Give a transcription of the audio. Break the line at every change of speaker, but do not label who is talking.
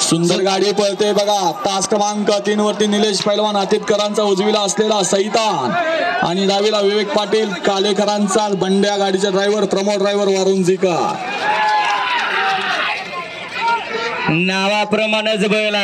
सुंदर गाडी पळते बघा. तास क्रमांक तीन वरती निलेश पैलवान आतितकरांचा उजवीला असलेला सैतान. आणि डावीला विवेक पाटील कालेकरांचा बंड्या गाडीचा ड्रायव्हर प्रमोद ड्रायव्हर वारुंजीकर
नावाप्रमाणेच बैल